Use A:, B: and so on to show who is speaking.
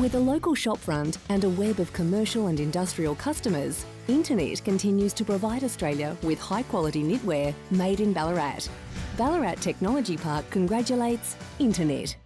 A: With a local shopfront and a web of commercial and industrial customers, Interknit continues to provide Australia with high quality knitwear made in Ballarat. Ballarat Technology Park congratulates Interknit.